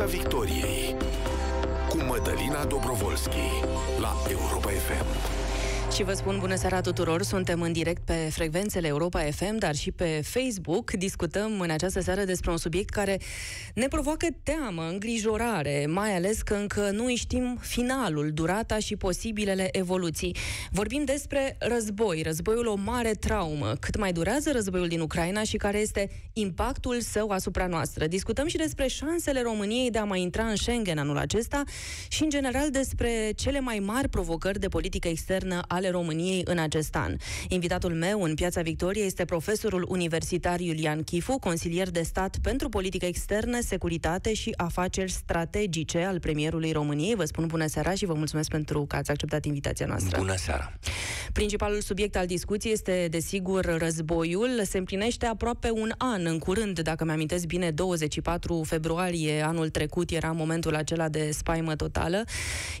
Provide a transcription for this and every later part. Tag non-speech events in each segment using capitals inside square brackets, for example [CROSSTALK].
Piața Victoriei cu Mădălina Dobrovolski la Europa FM. Și vă spun bună seara tuturor, suntem în direct pe frecvențele Europa FM, dar și pe Facebook. Discutăm în această seară despre un subiect care ne provoacă teamă, îngrijorare, mai ales că încă nu știm finalul, durata și posibilele evoluții. Vorbim despre război, războiul o mare traumă. Cât mai durează războiul din Ucraina și care este impactul său asupra noastră. Discutăm și despre șansele României de a mai intra în Schengen anul acesta și, în general, despre cele mai mari provocări de politică externă ale României în acest an. Invitatul meu în Piața Victoriei este profesorul universitar Iulian Chifu, consilier de stat pentru politică externă, securitate și afaceri strategice al premierului României. Vă spun bună seara și vă mulțumesc pentru că ați acceptat invitația noastră. Bună seara! Principalul subiect al discuției este, desigur, războiul. Se împlinește aproape un an în curând, dacă mi-amintesc bine, 24 februarie anul trecut era momentul acela de spaimă totală.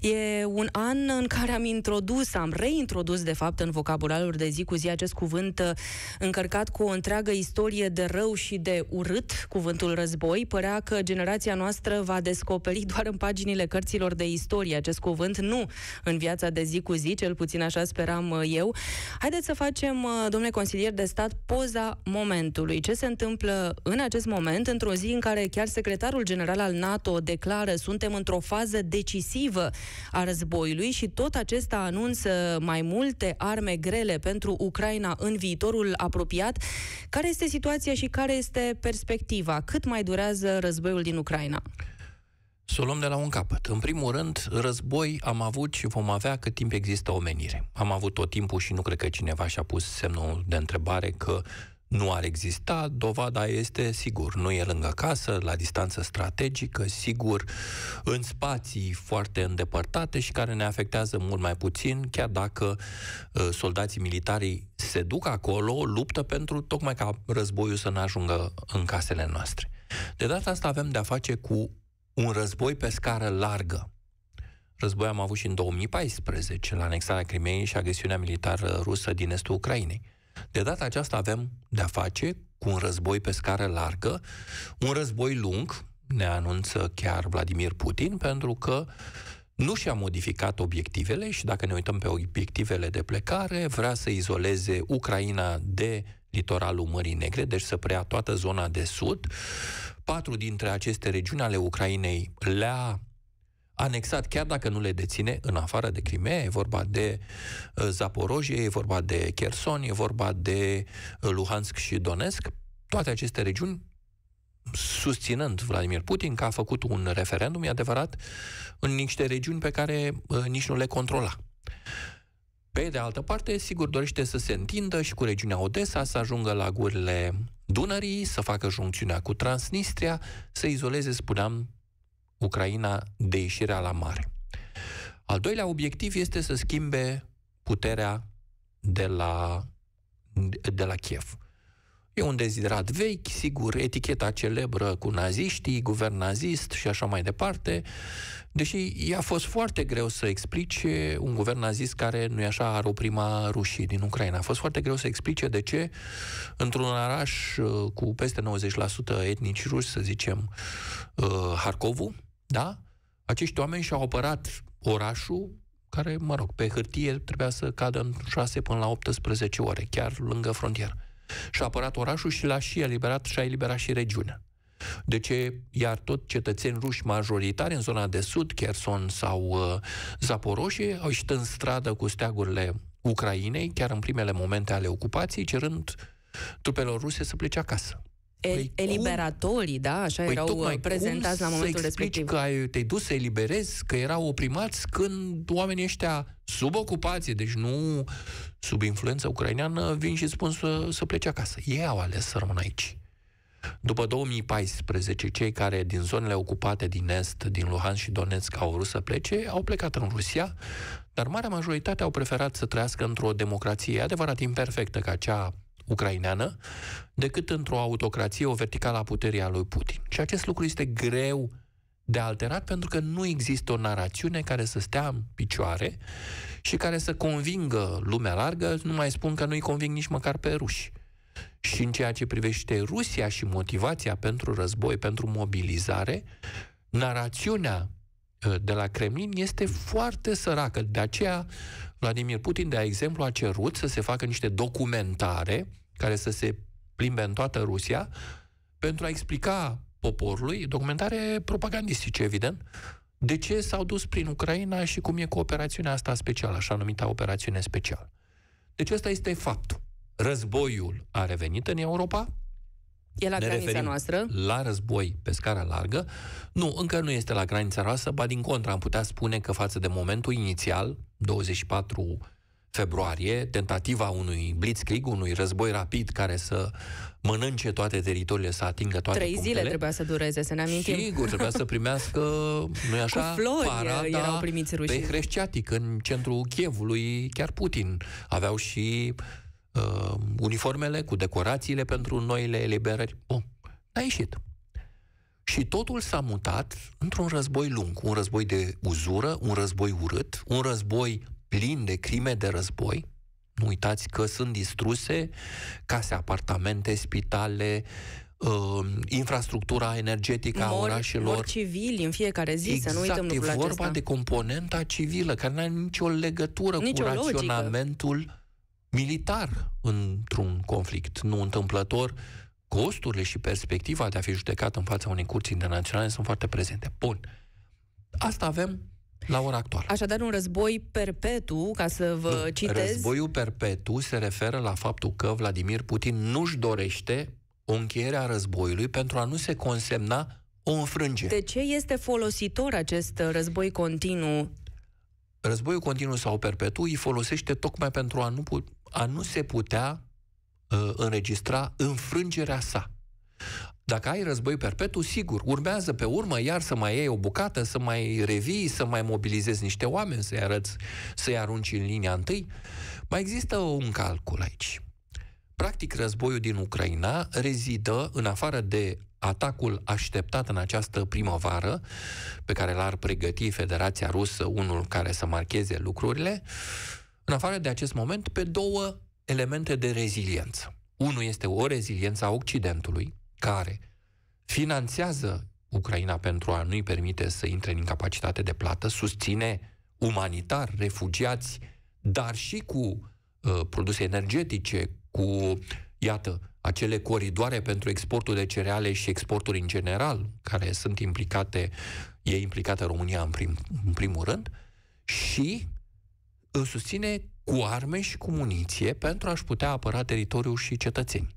E un an în care am introdus, am reintrodus introdus, de fapt, în vocabularul de zi cu zi acest cuvânt uh, încărcat cu o întreagă istorie de rău și de urât, cuvântul război. Părea că generația noastră va descoperi doar în paginile cărților de istorie acest cuvânt, nu în viața de zi cu zi, cel puțin așa speram uh, eu. Haideți să facem, uh, domnule consilier de stat, poza momentului. Ce se întâmplă în acest moment, într-o zi în care chiar secretarul general al NATO declară suntem într-o fază decisivă a războiului și tot acesta anunță mai mai multe arme grele pentru Ucraina în viitorul apropiat. Care este situația și care este perspectiva? Cât mai durează războiul din Ucraina? Să o luăm de la un capăt. În primul rând, război am avut și vom avea cât timp există omenire. Am avut tot timpul și nu cred că cineva și-a pus semnul de întrebare că nu ar exista, dovada este sigur, nu e lângă casă, la distanță strategică, sigur, în spații foarte îndepărtate și care ne afectează mult mai puțin, chiar dacă uh, soldații militari se duc acolo, luptă pentru tocmai ca războiul să nu ajungă în casele noastre. De data asta avem de-a face cu un război pe scară largă. Război am avut și în 2014, la anexarea Crimeei și agresiunea militară rusă din estul Ucrainei. De data aceasta avem de-a face cu un război pe scară largă, un război lung, ne anunță chiar Vladimir Putin, pentru că nu și-a modificat obiectivele și dacă ne uităm pe obiectivele de plecare, vrea să izoleze Ucraina de litoralul Mării Negre, deci să preia toată zona de sud. Patru dintre aceste regiuni ale Ucrainei le-a anexat, chiar dacă nu le deține, în afară de Crimea, e vorba de uh, Zaporojie, e vorba de Kherson, e vorba de uh, Luhansk și Donetsk, toate aceste regiuni susținând Vladimir Putin că a făcut un referendum, e adevărat, în niște regiuni pe care uh, nici nu le controla. Pe de altă parte, sigur, dorește să se întindă și cu regiunea Odessa, să ajungă la gurile Dunării, să facă juncțiunea cu Transnistria, să izoleze, spuneam, Ucraina de ieșirea la mare. Al doilea obiectiv este să schimbe puterea de la, de la Kiev. E un deziderat vechi, sigur, eticheta celebră cu naziștii, guvern nazist și așa mai departe, deși i-a fost foarte greu să explice un guvern nazist care, nu e așa, ar oprima rușii din Ucraina. A fost foarte greu să explice de ce într-un oraș uh, cu peste 90% etnici ruși, să zicem, uh, Harkovul, da? Acești oameni și-au apărat orașul care, mă rog, pe hârtie trebuia să cadă în 6 până la 18 ore, chiar lângă frontieră. Și-a apărat orașul și l-a și eliberat și a eliberat și regiunea. De ce, iar tot cetățeni ruși majoritari în zona de sud, Kherson sau uh, Zaporoșie, au ieșit în stradă cu steagurile Ucrainei, chiar în primele momente ale ocupației, cerând trupelor ruse să plece acasă. Păi eliberatorii, cum? da, așa păi erau uh, prezentați la momentul respectiv. că ai, te-ai dus să eliberezi, că erau oprimați când oamenii ăștia sub ocupație, deci nu sub influența ucraineană, vin și spun să, să plece acasă. Ei au ales să rămână aici. După 2014, cei care din zonele ocupate din Est, din Luhansk și Donetsk au vrut să plece, au plecat în Rusia, dar marea majoritate au preferat să trăiască într-o democrație adevărat imperfectă ca cea ucraineană decât într-o autocrație, o verticală a puterii a lui Putin. Și acest lucru este greu de alterat pentru că nu există o narațiune care să stea în picioare și care să convingă lumea largă, nu mai spun că nu-i conving nici măcar pe ruși. Și în ceea ce privește Rusia și motivația pentru război, pentru mobilizare, narațiunea uh, de la Kremlin este foarte săracă. De aceea, Vladimir Putin, de exemplu, a cerut să se facă niște documentare care să se plimbe în toată Rusia pentru a explica poporului, documentare propagandistice, evident, de ce s-au dus prin Ucraina și cum e cu operațiunea asta specială, așa numită operațiune specială. Deci ăsta este faptul. Războiul a revenit în Europa, E la ne granița noastră? La război pe scară largă. Nu, încă nu este la granița noastră, ba din contră am putea spune că față de momentul inițial, 24 februarie, tentativa unui blitzkrieg, unui război rapid care să mănânce toate teritoriile, să atingă toate Trei punctele. zile trebuia să dureze, să ne amintim. Sigur, trebuia să primească, nu așa, Cu flori parada erau primiți rușii. pe Hreștiatic, în centrul Chievului, chiar Putin. Aveau și uh, uniformele cu decorațiile pentru noile eliberări. Bun, a ieșit. Și totul s-a mutat într-un război lung, un război de uzură, un război urât, un război plin de crime de război. Nu uitați că sunt distruse case, apartamente, spitale, uh, infrastructura energetică a Mor, orașelor. mor civili în fiecare zi, exact, să nu uităm e lucrul vorba acesta. de componenta civilă, care nu are nicio legătură Nicio cu logică. Raționamentul militar într-un conflict. Nu întâmplător, costurile și perspectiva de a fi judecat în fața unei curți internaționale sunt foarte prezente. Bun. Asta avem la ora actuală. Așadar, un război perpetu, ca să vă Nu, citez... Războiul perpetu se referă la faptul că Vladimir Putin nu-și dorește o încheiere a războiului pentru a nu se consemna o înfrângere. De ce este folositor acest război continuu? Războiul continuu sau perpetu îi folosește tocmai pentru a nu, pu- a nu se putea uh, înregistra înfrângerea sa. Dacă ai război perpetu, sigur, urmează pe urmă iar să mai iei o bucată, să mai revii, să mai mobilizezi niște oameni, să-i arăți, să-i arunci în linia întâi. Mai există un calcul aici. Practic, războiul din Ucraina rezidă, în afară de atacul așteptat în această primăvară, pe care l-ar pregăti Federația Rusă, unul care să marcheze lucrurile, în afară de acest moment, pe două elemente de reziliență. Unul este o reziliență a Occidentului, care finanțează Ucraina pentru a nu-i permite să intre în incapacitate de plată, susține umanitar refugiați, dar și cu uh, produse energetice, cu, iată, acele coridoare pentru exportul de cereale și exporturi în general, care sunt implicate, e implicată România în, prim, în primul rând, și îl susține cu arme și cu muniție pentru a-și putea apăra teritoriul și cetățenii.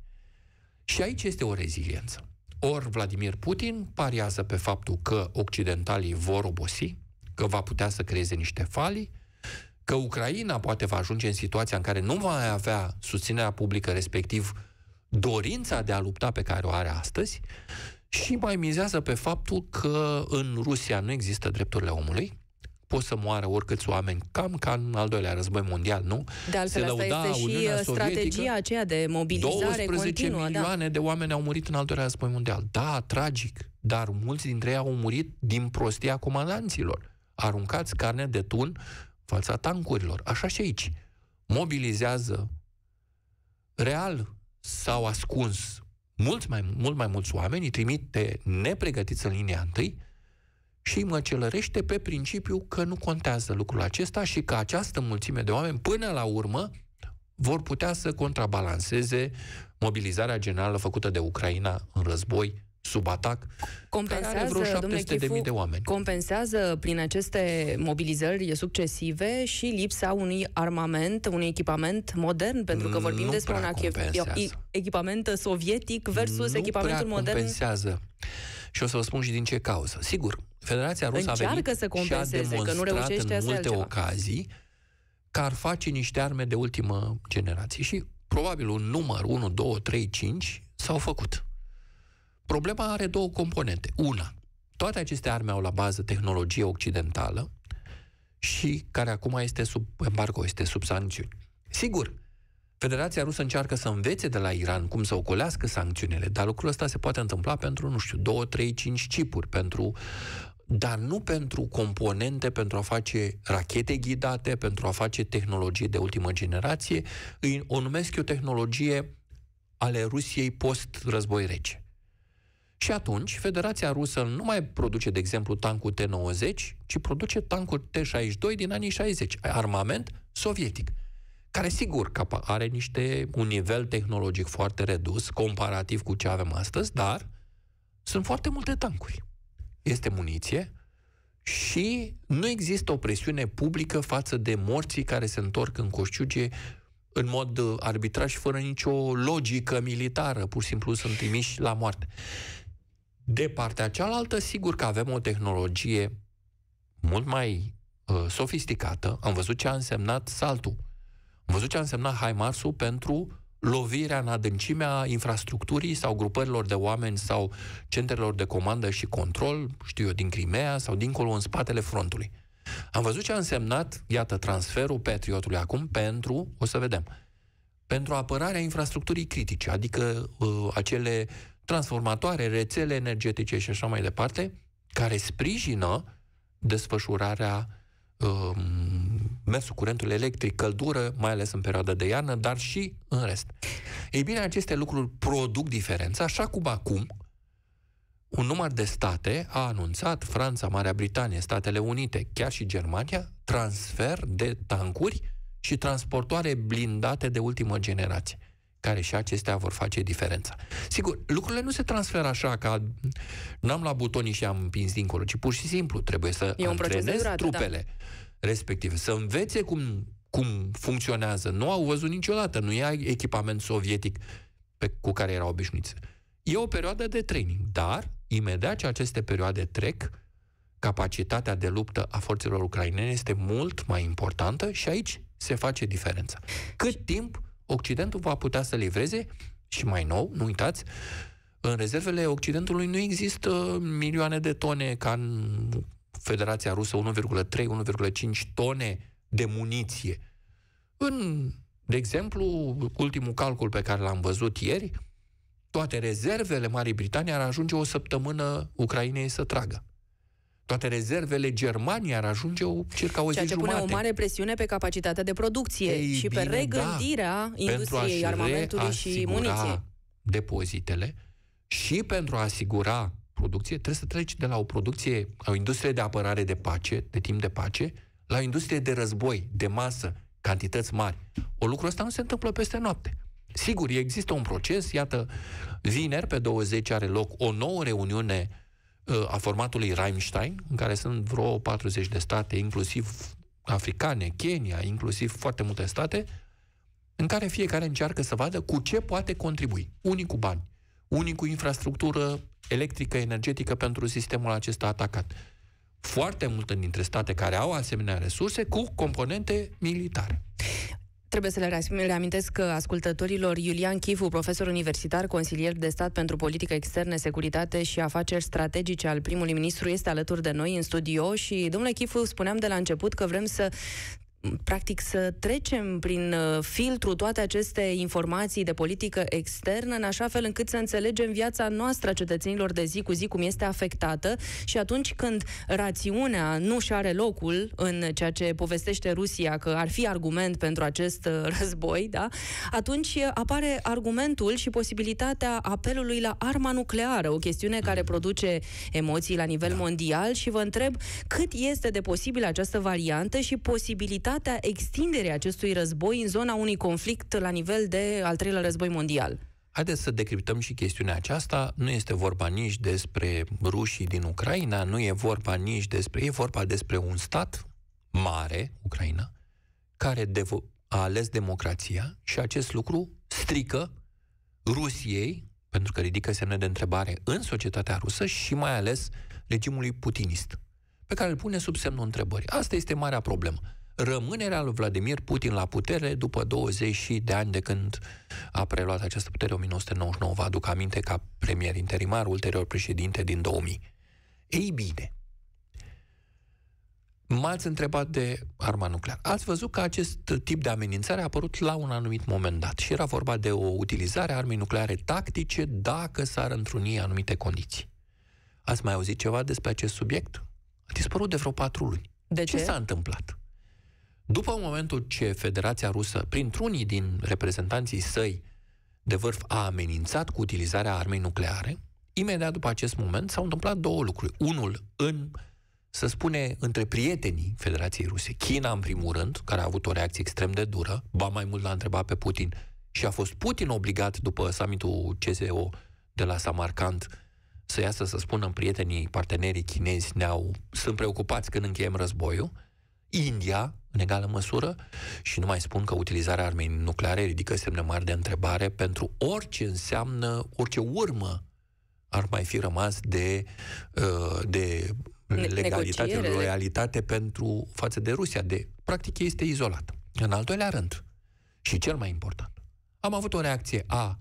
Și aici este o reziliență. Ori Vladimir Putin pariază pe faptul că occidentalii vor obosi, că va putea să creeze niște falii, că Ucraina poate va ajunge în situația în care nu va mai avea susținerea publică, respectiv dorința de a lupta pe care o are astăzi, și mai mizează pe faptul că în Rusia nu există drepturile omului, pot să moară oricâți oameni, cam ca în al doilea război mondial, nu? De altfel, Se asta lăuda este și Uniunea uh, Sovietică, strategia aceea de mobilizare 12 continuă. Da. milioane de oameni au murit în al doilea război mondial. Da, tragic, dar mulți dintre ei au murit din prostia comandanților. Aruncați carne de tun fața tancurilor. Așa și aici. Mobilizează real sau ascuns mulți mai, mult mai mulți oameni, îi trimite nepregătiți în linia întâi și îi măcelărește pe principiu că nu contează lucrul acesta și că această mulțime de oameni, până la urmă, vor putea să contrabalanceze mobilizarea generală făcută de Ucraina în război sub atac, care are Compensează, vreo domnule 700 de Chifu, mii de oameni. compensează prin aceste mobilizări succesive și lipsa unui armament, unui echipament modern, pentru că Mm, vorbim nu despre un prea achie- compensează. echipament sovietic versus nu echipamentul prea modern. compensează. Și o să vă spun și din ce cauză. Sigur, Federația Rusă a Încearcă venit să și a compenseze, că nu demonstrat reușește în asta multe altceva. ocazii că ar face niște arme de ultimă generație și probabil un număr 1, 2, 3, 5 s-au făcut. Problema are două componente. Una, toate aceste arme au la bază tehnologie occidentală și care acum este sub embargo, este sub sancțiuni. Sigur, Federația Rusă încearcă să învețe de la Iran cum să ocolească sancțiunile, dar lucrul ăsta se poate întâmpla pentru, nu știu, 2, 3, 5 chipuri, pentru, dar nu pentru componente pentru a face rachete ghidate, pentru a face tehnologie de ultimă generație. Îi, o numesc eu tehnologie ale Rusiei post-război rece. Și atunci, Federația Rusă nu mai produce, de exemplu, tancul T-90, ci produce tancul T-62 din anii 60, armament sovietic, care sigur că are niște, un nivel tehnologic foarte redus, comparativ cu ce avem astăzi, dar sunt foarte multe tancuri. Este muniție și nu există o presiune publică față de morții care se întorc în Coșciuge în mod arbitrar și fără nicio logică militară, pur și simplu sunt trimiși la moarte. De partea cealaltă, sigur că avem o tehnologie mult mai uh, sofisticată. Am văzut ce a însemnat saltul. Am văzut ce a însemnat Haimarsul pentru lovirea în adâncimea infrastructurii sau grupărilor de oameni sau centrelor de comandă și control, știu eu, din Crimea sau dincolo în spatele frontului. Am văzut ce a însemnat, iată, transferul Patriotului acum pentru, o să vedem, pentru apărarea infrastructurii critice, adică uh, acele transformatoare, rețele energetice și așa mai departe, care sprijină desfășurarea uh, mersul curentului electric, căldură, mai ales în perioada de iarnă, dar și în rest. Ei bine, aceste lucruri produc diferența, așa cum acum un număr de state a anunțat, Franța, Marea Britanie, Statele Unite, chiar și Germania, transfer de tancuri și transportoare blindate de ultimă generație care și acestea vor face diferența. Sigur, lucrurile nu se transferă așa ca n-am la butonii și am împins dincolo, ci pur și simplu trebuie să e antrenezi durată, trupele da. Respective, să învețe cum, cum funcționează. Nu au văzut niciodată, nu e echipament sovietic pe, cu care erau obișnuiți. E o perioadă de training, dar imediat ce aceste perioade trec, capacitatea de luptă a forțelor ucrainene este mult mai importantă și aici se face diferența. Cât timp Occidentul va putea să livreze și mai nou, nu uitați, în rezervele Occidentului nu există milioane de tone ca în Federația Rusă, 1,3-1,5 tone de muniție. În, de exemplu, ultimul calcul pe care l-am văzut ieri, toate rezervele Marii Britanii ar ajunge o săptămână Ucrainei să tragă toate rezervele Germaniei ar ajunge o, circa o Ceea zi ce jumate. pune o mare presiune pe capacitatea de producție Ei, și bine, pe regândirea da, industriei armamentului și muniției. depozitele și pentru a asigura producție, trebuie să treci de la o producție, o industrie de apărare de pace, de timp de pace, la o industrie de război, de masă, cantități mari. O lucru ăsta nu se întâmplă peste noapte. Sigur, există un proces, iată, vineri pe 20 are loc o nouă reuniune a formatului Rammstein, în care sunt vreo 40 de state, inclusiv africane, Kenya, inclusiv foarte multe state, în care fiecare încearcă să vadă cu ce poate contribui. Unii cu bani, unii cu infrastructură electrică, energetică pentru sistemul acesta atacat. Foarte multe dintre state care au asemenea resurse cu componente militare. Trebuie să le reamintesc ascultătorilor Iulian Chifu, profesor universitar, consilier de stat pentru politică externă, securitate și afaceri strategice al primului ministru, este alături de noi în studio și, domnule Chifu, spuneam de la început că vrem să practic să trecem prin uh, filtru toate aceste informații de politică externă în așa fel încât să înțelegem viața noastră a cetățenilor de zi cu zi cum este afectată și atunci când rațiunea nu și are locul în ceea ce povestește Rusia că ar fi argument pentru acest uh, război, da? atunci apare argumentul și posibilitatea apelului la arma nucleară, o chestiune care produce emoții la nivel da. mondial și vă întreb cât este de posibil această variantă și posibilitatea posibilitatea extinderii acestui război în zona unui conflict la nivel de al treilea război mondial. Haideți să decriptăm și chestiunea aceasta. Nu este vorba nici despre rușii din Ucraina, nu e vorba nici despre... E vorba despre un stat mare, Ucraina, care devo- a ales democrația și acest lucru strică Rusiei, pentru că ridică semne de întrebare în societatea rusă și mai ales regimului putinist, pe care îl pune sub semnul întrebării. Asta este marea problemă rămânerea lui Vladimir Putin la putere după 20 de ani de când a preluat această putere, 1999, vă aduc aminte, ca premier interimar, ulterior președinte din 2000. Ei bine, m-ați întrebat de arma nucleară. Ați văzut că acest tip de amenințare a apărut la un anumit moment dat și era vorba de o utilizare a armei nucleare tactice dacă s-ar întruni anumite condiții. Ați mai auzit ceva despre acest subiect? A dispărut de vreo patru luni. De ce? Ce s-a întâmplat? După momentul ce Federația Rusă, printr-unii din reprezentanții săi de vârf, a amenințat cu utilizarea armei nucleare, imediat după acest moment s-au întâmplat două lucruri. Unul, în, să spune, între prietenii Federației Ruse. China, în primul rând, care a avut o reacție extrem de dură, ba mai mult l-a întrebat pe Putin și a fost Putin obligat, după summitul CSO de la Samarkand, să iasă să spună în prietenii, partenerii chinezi ne-au, sunt preocupați când încheiem războiul. India, în egală măsură, și nu mai spun că utilizarea armei nucleare ridică semne mari de întrebare pentru orice înseamnă, orice urmă ar mai fi rămas de, uh, de legalitate, de loialitate pentru față de Rusia. De, practic, este izolat. În al doilea rând, și cel mai important, am avut o reacție a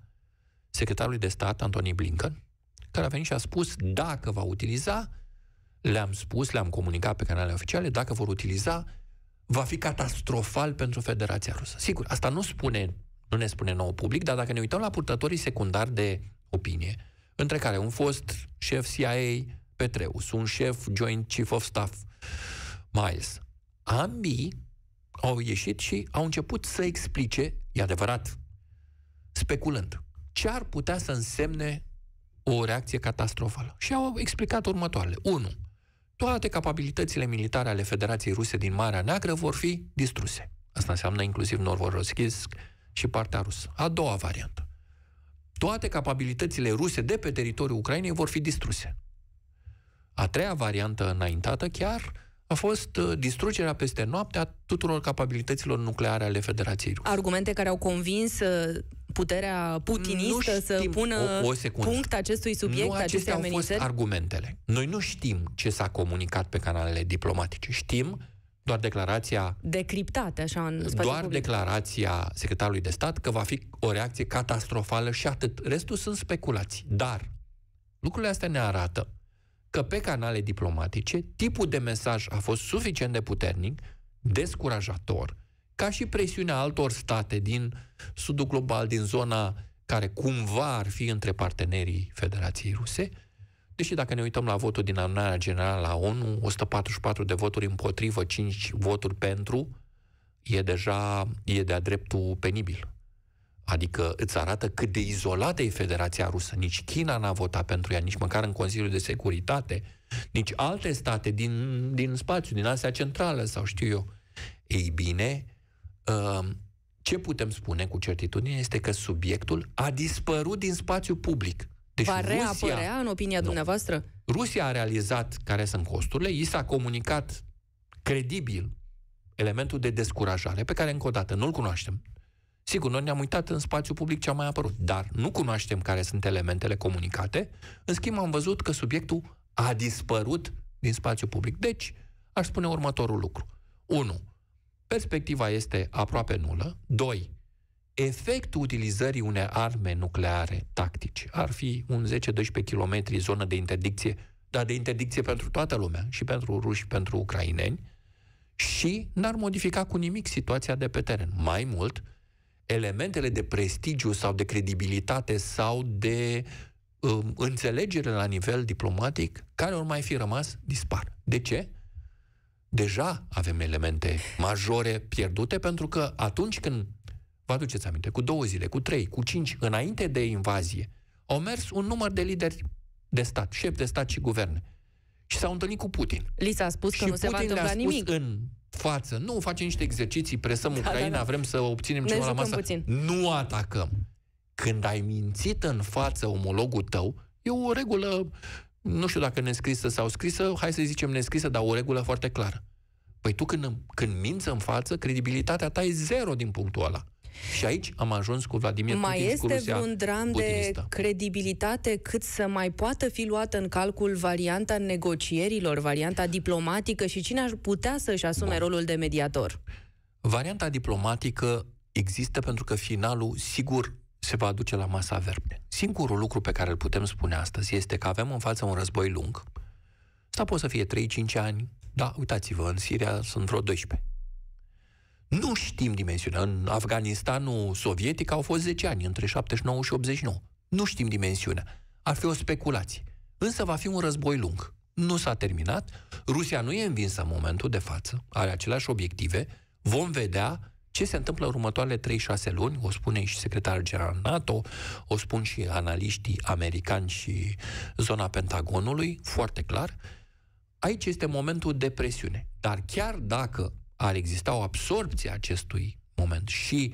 secretarului de stat, Antony Blinken, care a venit și a spus dacă va utiliza, le-am spus, le-am comunicat pe canalele oficiale, dacă vor utiliza, va fi catastrofal pentru Federația Rusă. Sigur, asta nu spune, nu ne spune nou public, dar dacă ne uităm la purtătorii secundari de opinie, între care un fost șef CIA Petreus, un șef Joint Chief of Staff Miles, ambii au ieșit și au început să explice, e adevărat, speculând, ce ar putea să însemne o reacție catastrofală. Și au explicat următoarele. 1. Toate capabilitățile militare ale Federației Ruse din Marea Neagră vor fi distruse. Asta înseamnă inclusiv Novorossiysk și partea rusă. A doua variantă. Toate capabilitățile ruse de pe teritoriul Ucrainei vor fi distruse. A treia variantă înaintată chiar a fost uh, distrugerea peste noapte a tuturor capabilităților nucleare ale Federației Ruse. Argumente care au convins uh, puterea putinistă să pună o, o punct acestui subiect, nu aceste au amenințări? fost argumentele. Noi nu știm ce s-a comunicat pe canalele diplomatice. Știm doar declarația... Decriptate, așa, în Doar public. declarația secretarului de stat că va fi o reacție catastrofală și atât. Restul sunt speculații. Dar lucrurile astea ne arată că pe canale diplomatice tipul de mesaj a fost suficient de puternic, descurajator, ca și presiunea altor state din sudul global, din zona care cumva ar fi între partenerii Federației Ruse, deși dacă ne uităm la votul din adunarea generală la ONU, 144 de voturi împotrivă, 5 voturi pentru, e deja, e de-a dreptul penibil. Adică îți arată cât de izolată e Federația Rusă. Nici China n-a votat pentru ea, nici măcar în Consiliul de Securitate, nici alte state din, din spațiu, din Asia Centrală sau știu eu. Ei bine, uh, ce putem spune cu certitudine este că subiectul a dispărut din spațiu public. Deci Va Rusia, reapărea în opinia nu, dumneavoastră? Rusia a realizat care sunt costurile, i s-a comunicat credibil elementul de descurajare, pe care încă o dată nu-l cunoaștem. Sigur, noi ne-am uitat în spațiu public ce a mai apărut, dar nu cunoaștem care sunt elementele comunicate. În schimb, am văzut că subiectul a dispărut din spațiu public. Deci, aș spune următorul lucru. 1. Perspectiva este aproape nulă. 2. Efectul utilizării unei arme nucleare tactice ar fi un 10-12 km zonă de interdicție, dar de interdicție pentru toată lumea, și pentru ruși, și pentru ucraineni, și n-ar modifica cu nimic situația de pe teren. Mai mult, elementele de prestigiu sau de credibilitate sau de um, înțelegere la nivel diplomatic care ori mai fi rămas dispar. De ce? Deja avem elemente majore pierdute pentru că atunci când, vă aduceți aminte, cu două zile, cu trei, cu cinci, înainte de invazie, au mers un număr de lideri de stat, șef de stat și guverne. Și s-au întâlnit cu Putin. Li s-a spus că și nu se va întâmpla nimic. în față. Nu, facem niște exerciții, presăm da, Ucraina, da, da. vrem să obținem ceva la masă. Puțin. Nu atacăm. Când ai mințit în față omologul tău, e o regulă, nu știu dacă nescrisă sau scrisă, hai să zicem nescrisă, dar o regulă foarte clară. Păi tu când, când minți în față, credibilitatea ta e zero din punctul ăla. Și aici am ajuns cu Vladimir mai Putin este cu Rusia vreun dram putinistă. de credibilitate cât să mai poată fi luată în calcul varianta negocierilor, varianta diplomatică și cine ar putea să-și asume Bun. rolul de mediator? Varianta diplomatică există pentru că finalul, sigur, se va aduce la masa verde. Singurul lucru pe care îl putem spune astăzi este că avem în față un război lung. Asta poate să fie 3-5 ani, da, uitați-vă, în Siria sunt vreo 12. Nu știm dimensiunea. În Afganistanul sovietic au fost 10 ani, între 79 și 89. Nu știm dimensiunea. Ar fi o speculație. Însă va fi un război lung. Nu s-a terminat. Rusia nu e învinsă în momentul de față. Are aceleași obiective. Vom vedea ce se întâmplă în următoarele 3-6 luni, o spune și secretarul general NATO, o spun și analiștii americani și zona Pentagonului, foarte clar. Aici este momentul de presiune. Dar chiar dacă ar exista o absorpție a acestui moment și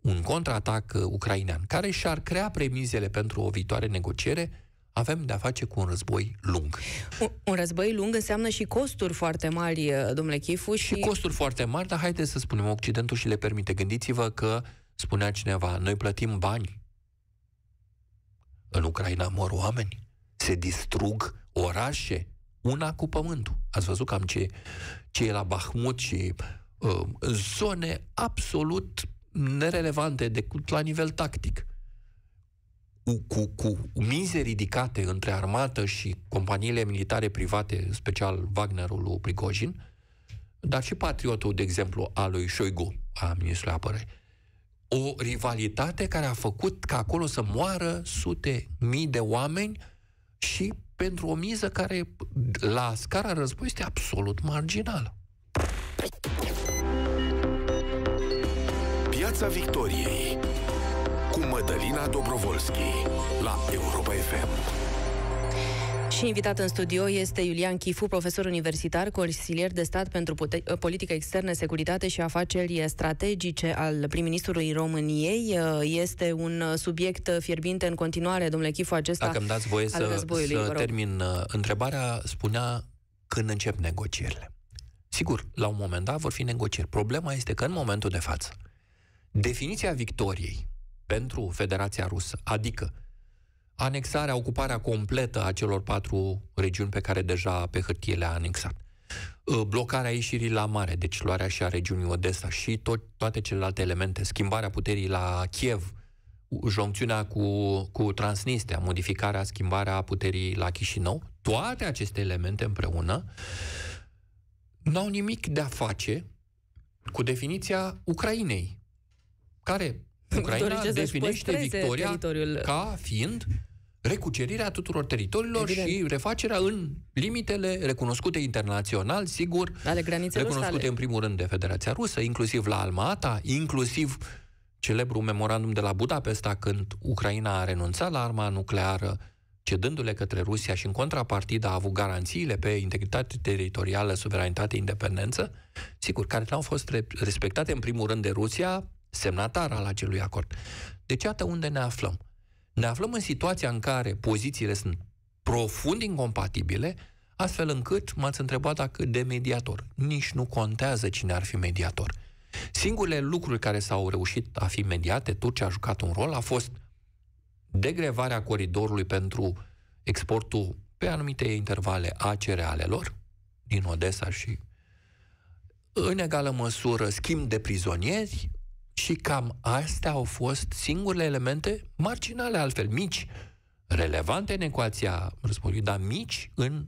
un contraatac ucrainean care și-ar crea premizele pentru o viitoare negociere, avem de-a face cu un război lung. Un, un război lung înseamnă și costuri foarte mari, uh, domnule Chifu. Și... și costuri foarte mari, dar haideți să spunem, Occidentul și le permite. Gândiți-vă că, spunea cineva, noi plătim bani. În Ucraina mor oameni, se distrug orașe, una cu pământul. Ați văzut cam ce, ce e la Bahmut și uh, zone absolut nerelevante decât la nivel tactic cu, cu, cu mize ridicate între armată și companiile militare private, în special Wagnerul lui Prigojin, dar și patriotul, de exemplu, al lui Șoigu, a ministrului apărării. O rivalitate care a făcut ca acolo să moară sute mii de oameni și pentru o miză care, la scara război, este absolut marginală. Piața Victoriei cu Mădălina Dobrovolski la Europa FM. Și invitat în studio este Iulian Chifu, profesor universitar, consilier de stat pentru politică externă, securitate și afaceri strategice al prim-ministrului României. Este un subiect fierbinte în continuare, domnule Chifu, acesta Dacă îmi dați voie să, să termin uh, întrebarea, spunea când încep negocierile. Sigur, la un moment dat vor fi negocieri. Problema este că în momentul de față, definiția victoriei pentru Federația Rusă, adică anexarea, ocuparea completă a celor patru regiuni pe care deja pe hârtie le-a anexat, ă, blocarea ieșirii la mare, deci luarea și a regiunii Odessa și tot, toate celelalte elemente, schimbarea puterii la Kiev, joncțiunea cu, cu Transnistria, modificarea, schimbarea puterii la Chișinău, toate aceste elemente împreună n-au nimic de a face cu definiția Ucrainei, care Ucraina definește victoria teritoriul. ca fiind recucerirea tuturor teritoriilor Evident. și refacerea în limitele recunoscute internațional, sigur, ale recunoscute sale. în primul rând de Federația Rusă, inclusiv la Almata, inclusiv celebrul memorandum de la Budapesta când Ucraina a renunțat la arma nucleară, cedându-le către Rusia și în contrapartidă a avut garanțiile pe integritate teritorială, suveranitate, independență, sigur, care nu au fost respectate în primul rând de Rusia, semnatar al acelui acord. Deci, iată unde ne aflăm. Ne aflăm în situația în care pozițiile sunt profund incompatibile, astfel încât m-ați întrebat dacă de mediator. Nici nu contează cine ar fi mediator. Singurele lucruri care s-au reușit a fi mediate, Turcia a jucat un rol, a fost degrevarea coridorului pentru exportul pe anumite intervale a cerealelor din Odessa și în egală măsură schimb de prizonieri, și cam astea au fost singurele elemente marginale, altfel mici, relevante în ecuația războiului, dar mici în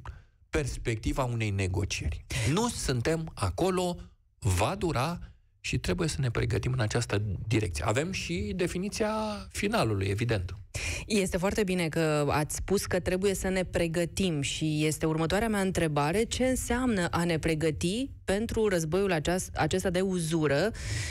perspectiva unei negocieri. Nu suntem acolo, va dura și trebuie să ne pregătim în această direcție. Avem și definiția finalului, evident. Este foarte bine că ați spus că trebuie să ne pregătim și este următoarea mea întrebare. Ce înseamnă a ne pregăti pentru războiul acesta de uzură?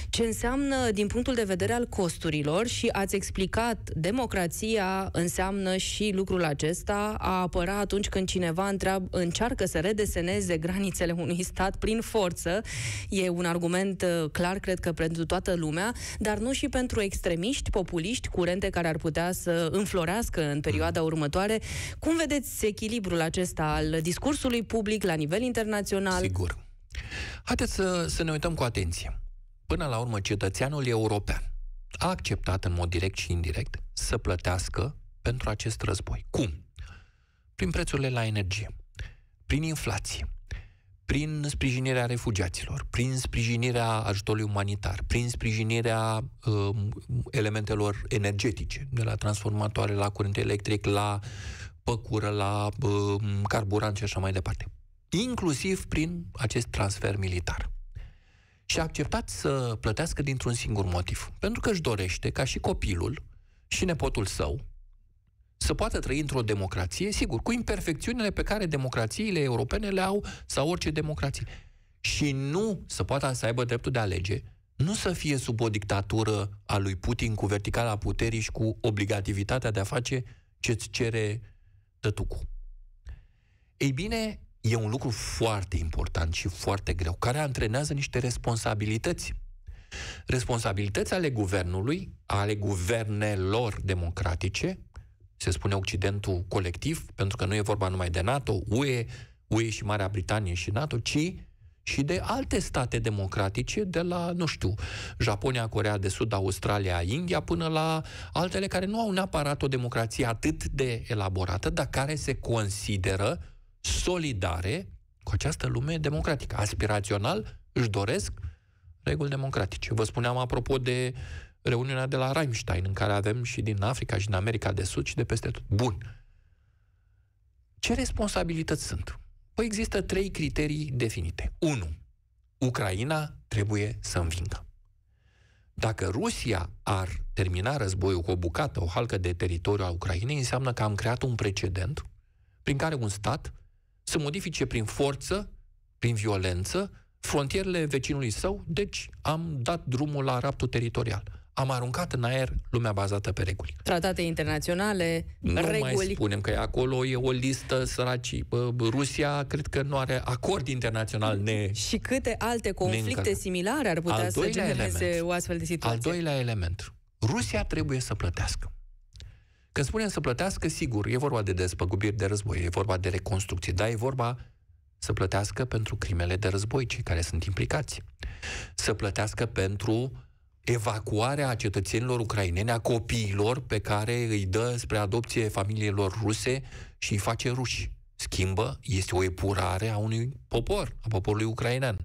Ce înseamnă din punctul de vedere al costurilor? Și ați explicat, democrația înseamnă și lucrul acesta, a apăra atunci când cineva întreab, încearcă să redeseneze granițele unui stat prin forță. E un argument uh, clar, cred că pentru toată lumea, dar nu și pentru extremiști, populiști, curente care ar putea să să înflorească în perioada mm. următoare. Cum vedeți echilibrul acesta al discursului public la nivel internațional? Sigur. Haideți să, să ne uităm cu atenție. Până la urmă, cetățeanul european a acceptat în mod direct și indirect să plătească pentru acest război. Cum? Prin prețurile la energie, prin inflație, prin sprijinirea refugiaților, prin sprijinirea ajutorului umanitar, prin sprijinirea uh, elementelor energetice, de la transformatoare la curent electric, la păcură, la uh, carburant și așa mai departe. Inclusiv prin acest transfer militar. Și a acceptat să plătească dintr-un singur motiv. Pentru că își dorește ca și copilul și nepotul său să poată trăi într-o democrație, sigur, cu imperfecțiunile pe care democrațiile europene le au sau orice democrație. Și nu să poată să aibă dreptul de a alege, nu să fie sub o dictatură a lui Putin cu verticala puterii și cu obligativitatea de a face ce-ți cere tătucu. Ei bine, e un lucru foarte important și foarte greu, care antrenează niște responsabilități. Responsabilități ale guvernului, ale guvernelor democratice, se spune Occidentul colectiv, pentru că nu e vorba numai de NATO, UE, UE și Marea Britanie și NATO, ci și de alte state democratice, de la, nu știu, Japonia, Corea de Sud, Australia, India, până la altele care nu au neapărat o democrație atât de elaborată, dar care se consideră solidare cu această lume democratică. Aspirațional își doresc reguli democratice. Vă spuneam apropo de reuniunea de la Rammstein, în care avem și din Africa și din America de Sud și de peste tot. Bun. Ce responsabilități sunt? Păi există trei criterii definite. 1. Ucraina trebuie să învingă. Dacă Rusia ar termina războiul cu o bucată, o halcă de teritoriu a Ucrainei, înseamnă că am creat un precedent prin care un stat să modifice prin forță, prin violență, frontierele vecinului său, deci am dat drumul la raptul teritorial am aruncat în aer lumea bazată pe reguli. Tratate internaționale, nu reguli. mai spunem că acolo e o listă săracii. Rusia cred că nu are acord internațional ne... Și câte alte conflicte neîncărcat. similare ar putea să genereze element, o astfel de situație? Al doilea element. Rusia trebuie să plătească. Când spunem să plătească, sigur, e vorba de despăgubiri de război, e vorba de reconstrucție, dar e vorba să plătească pentru crimele de război, cei care sunt implicați. Să plătească pentru evacuarea a cetățenilor ucraineni, a copiilor pe care îi dă spre adopție familiilor ruse și îi face ruși. Schimbă, este o epurare a unui popor, a poporului ucrainean.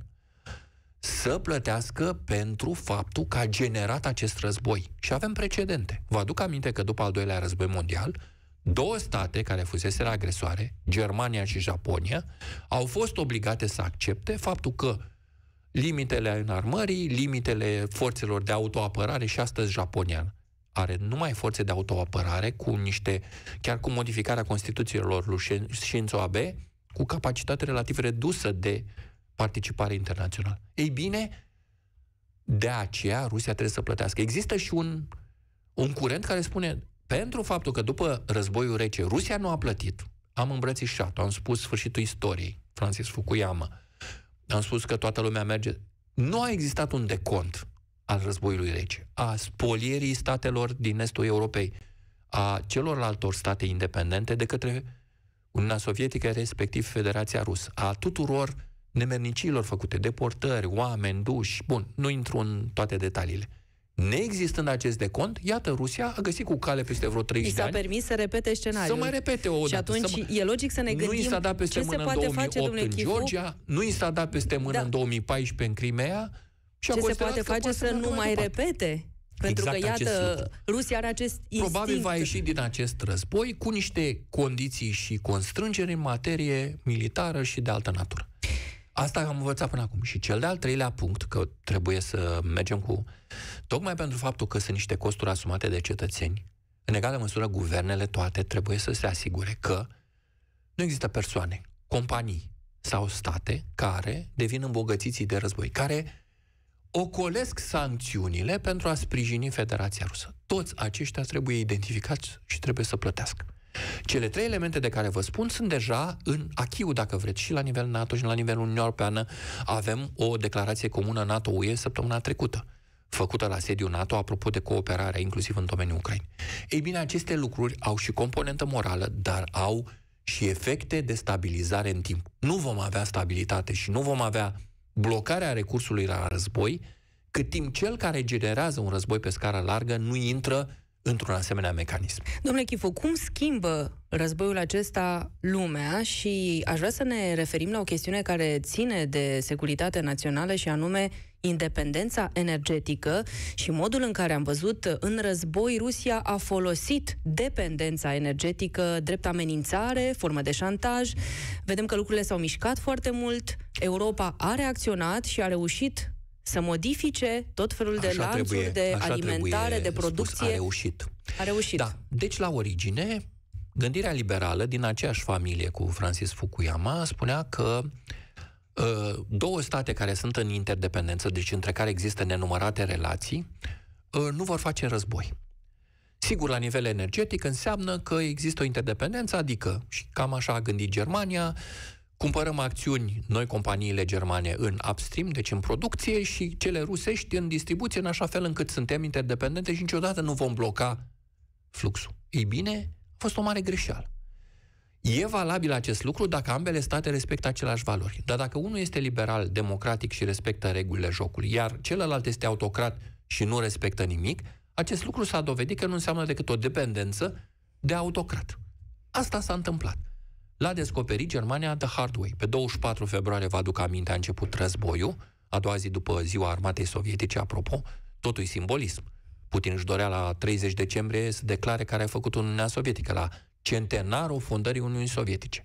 Să plătească pentru faptul că a generat acest război. Și avem precedente. Vă aduc aminte că după al doilea război mondial, două state care fusese agresoare, Germania și Japonia, au fost obligate să accepte faptul că limitele înarmării, limitele forțelor de autoapărare și astăzi Japonia are numai forțe de autoapărare cu niște, chiar cu modificarea Constituțiilor lui Shinzo Abe, cu capacitate relativ redusă de participare internațională. Ei bine, de aceea Rusia trebuie să plătească. Există și un, un curent care spune, pentru faptul că după războiul rece Rusia nu a plătit, am îmbrățișat am spus sfârșitul istoriei, Francis Fukuyama, am spus că toată lumea merge. Nu a existat un decont al războiului rece, a spolierii statelor din estul Europei, a celorlaltor state independente de către Uniunea Sovietică, respectiv Federația Rusă, a tuturor nemernicilor făcute, deportări, oameni, duși, bun, nu intru în toate detaliile. Neexistând acest decont, iată, Rusia a găsit cu cale peste vreo 30 de ani. s-a permis să repete scenariul. Să mai repete o dată. Și atunci să... e logic să ne gândim nu i s-a dat peste ce mână se poate în 2008 face, în Georgia, nu i s-a dat peste mână da. în 2014 în Crimea. Și ce se poate face să nu mai repete? Pentru exact că, iată, Rusia are acest instinct. Probabil va ieși din acest război cu niște condiții și constrângeri în materie militară și de altă natură. Asta am învățat până acum. Și cel de-al treilea punct, că trebuie să mergem cu... Tocmai pentru faptul că sunt niște costuri asumate de cetățeni, în egală măsură, guvernele toate trebuie să se asigure că nu există persoane, companii sau state care devin îmbogățiții de război, care ocolesc sancțiunile pentru a sprijini Federația Rusă. Toți aceștia trebuie identificați și trebuie să plătească. Cele trei elemente de care vă spun sunt deja în achiu, dacă vreți, și la nivel NATO și la nivelul Uniunii Europeană. Avem o declarație comună NATO-UE săptămâna trecută făcută la sediul NATO, apropo de cooperarea, inclusiv în domeniul Ucrainei. Ei bine, aceste lucruri au și componentă morală, dar au și efecte de stabilizare în timp. Nu vom avea stabilitate și nu vom avea blocarea recursului la război cât timp cel care generează un război pe scară largă nu intră într-un asemenea mecanism. Domnule Chifu, cum schimbă războiul acesta lumea și aș vrea să ne referim la o chestiune care ține de securitate națională și anume independența energetică și modul în care am văzut în război Rusia a folosit dependența energetică drept amenințare, formă de șantaj. Vedem că lucrurile s-au mișcat foarte mult, Europa a reacționat și a reușit să modifice tot felul de așa lanțuri trebuie, de alimentare, de producție. Spus, a reușit. A reușit. Da. Deci, la origine, gândirea liberală din aceeași familie cu Francis Fukuyama spunea că uh, două state care sunt în interdependență, deci între care există nenumărate relații, uh, nu vor face război. Sigur, la nivel energetic înseamnă că există o interdependență, adică, și cam așa a gândit Germania, cumpărăm acțiuni, noi companiile germane, în upstream, deci în producție, și cele rusești în distribuție, în așa fel încât suntem interdependente și niciodată nu vom bloca fluxul. Ei bine, a fost o mare greșeală. E valabil acest lucru dacă ambele state respectă aceleași valori. Dar dacă unul este liberal, democratic și respectă regulile jocului, iar celălalt este autocrat și nu respectă nimic, acest lucru s-a dovedit că nu înseamnă decât o dependență de autocrat. Asta s-a întâmplat. L-a descoperit Germania the hard way. Pe 24 februarie, vă aduc aminte, a început războiul, a doua zi după ziua armatei sovietice, apropo, totul e simbolism. Putin își dorea la 30 decembrie să declare care a făcut Uniunea Sovietică, la centenarul fondării Uniunii Sovietice.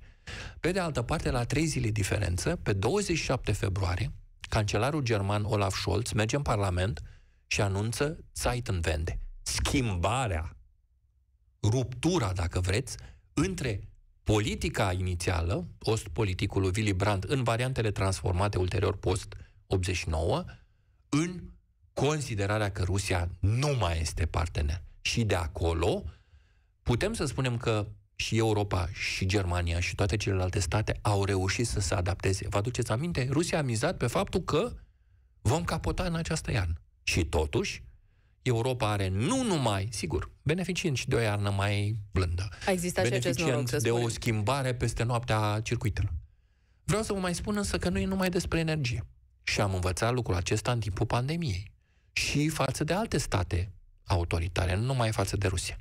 Pe de altă parte, la trei zile diferență, pe 27 februarie, cancelarul german Olaf Scholz merge în Parlament și anunță Zeitenwende, schimbarea, ruptura, dacă vreți, între politica inițială, post-politicul lui Willy Brandt, în variantele transformate ulterior post-89, în considerarea că Rusia nu mai este partener. Și de acolo putem să spunem că și Europa, și Germania, și toate celelalte state au reușit să se adapteze. Vă aduceți aminte? Rusia a mizat pe faptul că vom capota în această iarnă. Și totuși, Europa are nu numai, sigur, beneficiind și de o iarnă mai blândă, a existat beneficiind și acest noroc, de o schimbare peste noaptea circuitelor. Vreau să vă mai spun însă că nu e numai despre energie. Și am învățat lucrul acesta în timpul pandemiei. Și față de alte state autoritare, nu numai față de Rusia.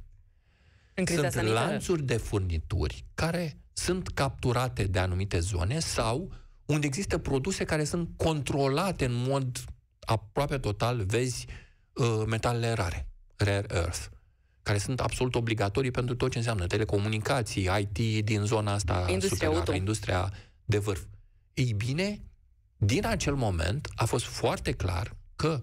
În sunt sanitară. lanțuri de furnituri care sunt capturate de anumite zone sau unde există produse care sunt controlate în mod aproape total, vezi uh, metalele rare, rare earth, care sunt absolut obligatorii pentru tot ce înseamnă telecomunicații, IT din zona asta industria superioară, auto. industria de vârf. Ei bine, din acel moment a fost foarte clar că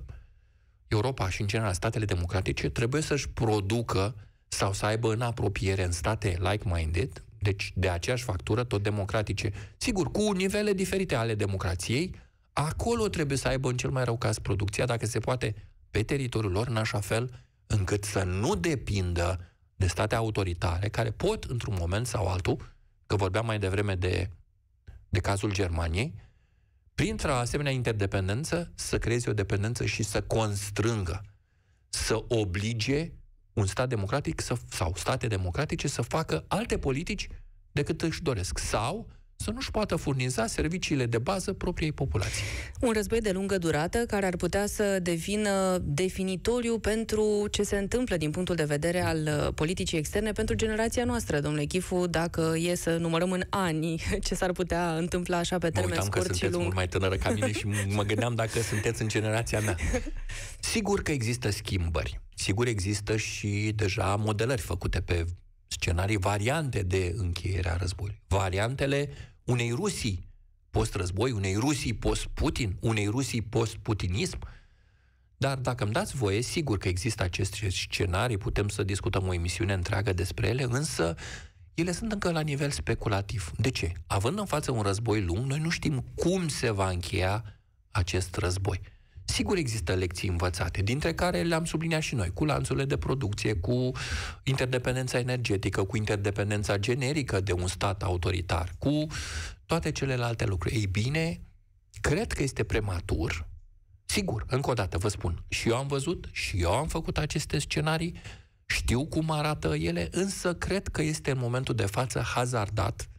Europa și, în general, statele democratice trebuie să-și producă sau să aibă în apropiere în state like-minded, deci de aceeași factură, tot democratice, sigur, cu nivele diferite ale democrației, acolo trebuie să aibă în cel mai rău caz producția, dacă se poate, pe teritoriul lor, în așa fel încât să nu depindă de state autoritare, care pot, într-un moment sau altul, că vorbeam mai devreme de, de cazul Germaniei, printr-o asemenea interdependență, să creeze o dependență și să constrângă, să oblige un stat democratic să, sau state democratice să facă alte politici decât își doresc. Sau să nu-și poată furniza serviciile de bază propriei populații. Un război de lungă durată care ar putea să devină definitoriu pentru ce se întâmplă din punctul de vedere al uh, politicii externe pentru generația noastră, domnule Chifu, dacă e să numărăm în ani [LAUGHS] ce s-ar putea întâmpla așa pe termen mă scurt că și sunteți lung. mult mai tânără ca mine și [LAUGHS] mă gândeam dacă sunteți în generația mea. [LAUGHS] Sigur că există schimbări. Sigur există și deja modelări făcute pe scenarii, variante de încheiere a războiului. Variantele unei Rusii post-război, unei Rusii post-Putin, unei Rusii post-putinism. Dar dacă îmi dați voie, sigur că există aceste scenarii, putem să discutăm o emisiune întreagă despre ele, însă ele sunt încă la nivel speculativ. De ce? Având în față un război lung, noi nu știm cum se va încheia acest război. Sigur există lecții învățate, dintre care le-am subliniat și noi, cu lanțurile de producție, cu interdependența energetică, cu interdependența generică de un stat autoritar, cu toate celelalte lucruri. Ei bine, cred că este prematur. Sigur, încă o dată vă spun, și eu am văzut, și eu am făcut aceste scenarii, știu cum arată ele, însă cred că este în momentul de față hazardat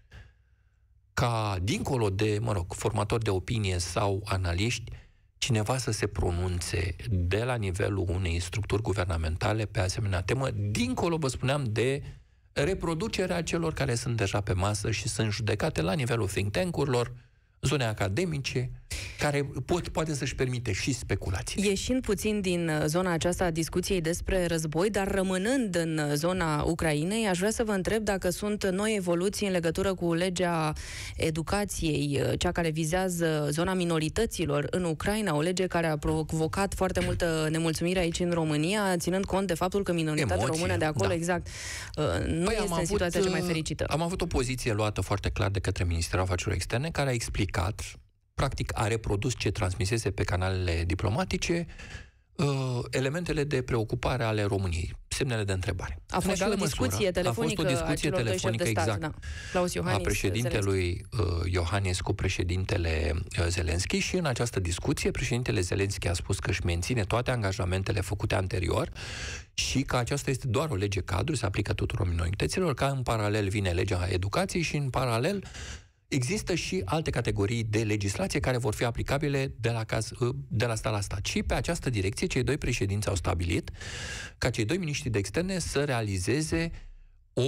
ca, dincolo de, mă rog, formatori de opinie sau analiști, cineva să se pronunțe de la nivelul unei structuri guvernamentale pe asemenea temă, dincolo, vă spuneam, de reproducerea celor care sunt deja pe masă și sunt judecate la nivelul think tank-urilor, zone academice, care pot, poate să-și permite și speculații. Ieșind puțin din uh, zona aceasta a discuției despre război, dar rămânând în uh, zona Ucrainei, aș vrea să vă întreb dacă sunt noi evoluții în legătură cu legea educației, uh, cea care vizează zona minorităților în Ucraina, o lege care a provocat foarte multă nemulțumire aici în România, ținând cont de faptul că minoritatea Emoție, română de acolo, da. exact, nu Păi este am în situația avut, cea mai fericită. Am avut o poziție luată foarte clar de către Ministerul Afacerilor Externe, care a explicat practic a reprodus ce transmisese pe canalele diplomatice uh, elementele de preocupare ale României, semnele de întrebare. A fost și o discuție telefonică a fost o discuție a telefonică de stat, exact, da. Claus Iohannis, a președintelui uh, Iohannis cu președintele uh, Zelenski și în această discuție președintele Zelenski a spus că își menține toate angajamentele făcute anterior și că aceasta este doar o lege cadru, se aplică tuturor minorităților, ca în paralel vine legea educației și în paralel Există și alte categorii de legislație care vor fi aplicabile de la, caz, ă, de la stat la stat. Și pe această direcție, cei doi președinți au stabilit ca cei doi miniștri de externe să realizeze o,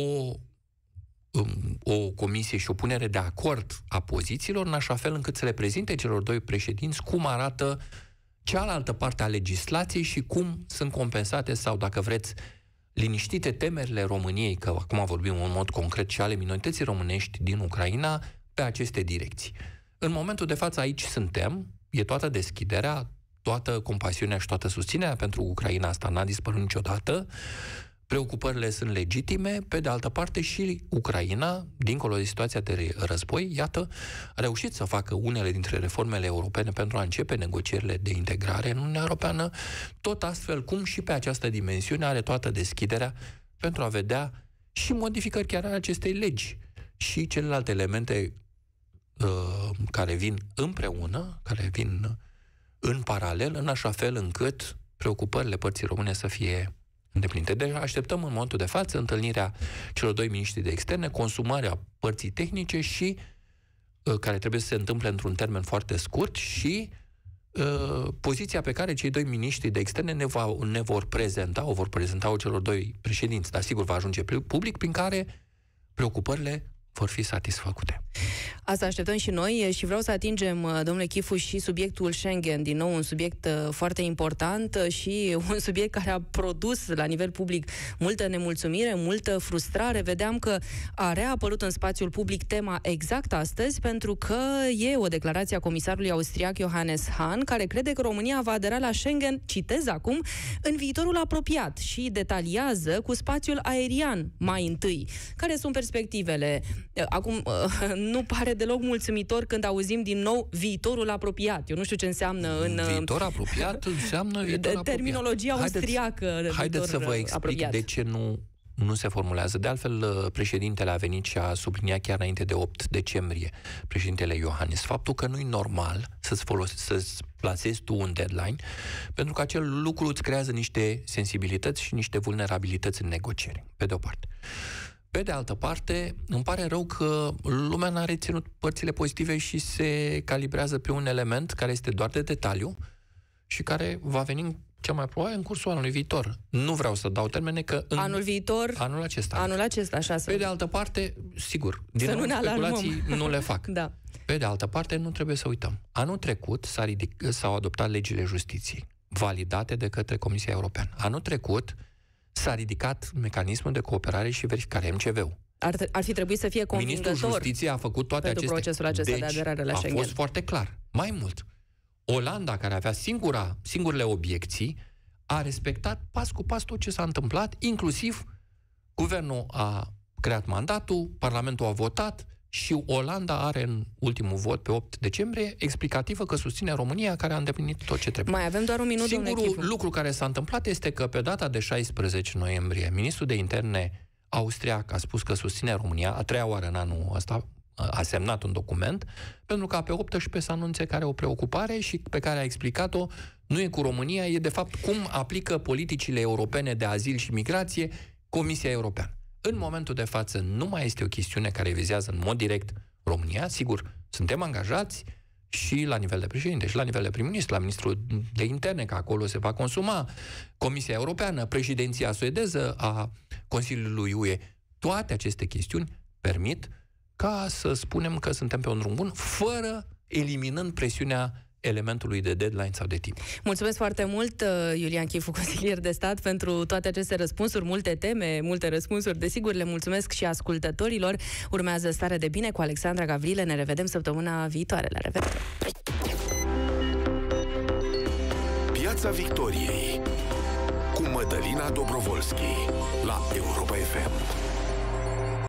um, o comisie și o punere de acord a pozițiilor, în așa fel încât să le prezinte celor doi președinți cum arată cealaltă parte a legislației și cum sunt compensate sau, dacă vreți, liniștite temerile României, că acum vorbim în mod concret și ale minorității românești din Ucraina, pe aceste direcții. În momentul de față aici suntem, e toată deschiderea, toată compasiunea și toată susținerea pentru Ucraina asta n-a dispărut niciodată. Preocupările sunt legitime, pe de altă parte și Ucraina, dincolo de situația de război, iată, a reușit să facă unele dintre reformele europene pentru a începe negocierile de integrare în Uniunea Europeană, tot astfel cum și pe această dimensiune are toată deschiderea pentru a vedea și modificări chiar ale acestei legi și celelalte elemente uh, care vin împreună, care vin în paralel, în așa fel încât preocupările părții române să fie îndeplinite. Deci așteptăm în momentul de față întâlnirea celor doi miniștri de externe, consumarea părții tehnice și uh, care trebuie să se întâmple într-un termen foarte scurt și uh, poziția pe care cei doi miniștri de externe ne, va, ne vor prezenta, o vor prezenta o celor doi președinți, dar sigur va ajunge public, prin care preocupările vor fi satisfăcute. Asta așteptăm și noi și vreau să atingem, uh, domnule Chifu, și subiectul Schengen, din nou un subiect uh, foarte important uh, și [LAUGHS] un subiect care a produs la nivel public multă nemulțumire, multă frustrare. Vedeam că a reapărut în spațiul public tema exact astăzi, pentru că e o declarație a comisarului austriac Johannes Hahn, care crede că România va adera la Schengen, citez acum, în viitorul apropiat și detaliază cu spațiul aerian mai întâi. Care sunt perspectivele? Acum, [LAUGHS] nu pare deloc mulțumitor când auzim din nou viitorul apropiat. Eu nu știu ce înseamnă în... Viitor apropiat [LAUGHS] înseamnă viitor apropiat. Terminologia austriacă. Haideți, haideți să vă explic apropiat. de ce nu nu se formulează. De altfel, președintele a venit și a subliniat chiar înainte de 8 decembrie, președintele Iohannis, faptul că nu e normal să-ți, folos- să-ți plasezi tu un deadline, pentru că acel lucru îți creează niște sensibilități și niște vulnerabilități în negociere, pe de o parte. Pe de altă parte, îmi pare rău că lumea n-a reținut părțile pozitive și se calibrează pe un element care este doar de detaliu și care va veni cel mai probabil în cursul anului viitor. Nu vreau să dau termene că... În anul viitor? Anul acesta. Anul acesta, așa să... Pe de altă parte, sigur, din să nou, nu speculații nu le fac. da. Pe de altă parte, nu trebuie să uităm. Anul trecut s-a ridic, s-au adoptat legile justiției, validate de către Comisia Europeană. Anul trecut, s-a ridicat mecanismul de cooperare și verificare, MCV-ul. Ar, ar fi trebuit să fie convingător Ministrul Justiției a făcut toate pentru aceste... procesul acesta deci, de aderare la a Schengen. a fost foarte clar. Mai mult, Olanda, care avea singura, singurele obiecții, a respectat pas cu pas tot ce s-a întâmplat, inclusiv guvernul a creat mandatul, Parlamentul a votat, și Olanda are în ultimul vot pe 8 decembrie explicativă că susține România care a îndeplinit tot ce trebuie. Mai avem doar un minut, Singurul lucru care s-a întâmplat este că pe data de 16 noiembrie, ministrul de interne austriac a spus că susține România, a treia oară în anul ăsta, a semnat un document, pentru ca pe 18 să anunțe care o preocupare și pe care a explicat-o nu e cu România, e de fapt cum aplică politicile europene de azil și migrație Comisia Europeană. În momentul de față nu mai este o chestiune care vizează în mod direct România. Sigur, suntem angajați și la nivel de președinte, și la nivel de prim-ministru, la ministrul de interne, că acolo se va consuma Comisia Europeană, președinția suedeză a Consiliului UE. Toate aceste chestiuni permit ca să spunem că suntem pe un drum bun, fără eliminând presiunea elementului de deadline sau de timp. Mulțumesc foarte mult, uh, Iulian Chifu, [LAUGHS] consilier de stat, pentru toate aceste răspunsuri, multe teme, multe răspunsuri. Desigur, le mulțumesc și ascultătorilor. Urmează Stare de Bine cu Alexandra Gavrile. Ne revedem săptămâna viitoare. La revedere! Piața Victoriei cu Mădălina Dobrovolski la Europa FM.